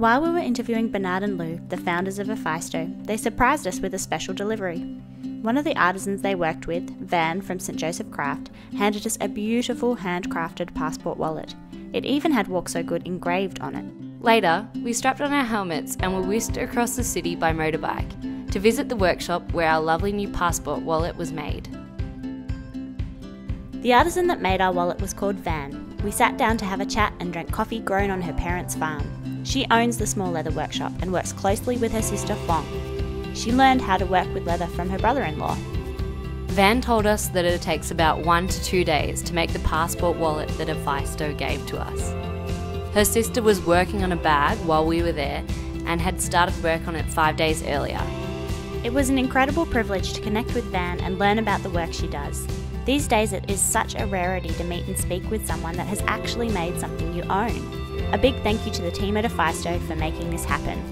While we were interviewing Bernard and Lou, the founders of Efaisto, they surprised us with a special delivery. One of the artisans they worked with, Van from St. Joseph Craft, handed us a beautiful handcrafted passport wallet. It even had Walk Sew Good engraved on it. Later, we strapped on our helmets and were whisked across the city by motorbike to visit the workshop where our lovely new passport wallet was made. The artisan that made our wallet was called Van. We sat down to have a chat and drank coffee grown on her parents' farm. She owns the small leather workshop and works closely with her sister Fong. She learned how to work with leather from her brother in law. Van told us that it takes about one to two days to make the passport wallet that Efaisto gave to us. Her sister was working on a bag while we were there and had started work on it five days earlier. It was an incredible privilege to connect with Van and learn about the work she does. These days, it is such a rarity to meet and speak with someone that has actually made something you own. A big thank you to the team at Efaisto for making this happen.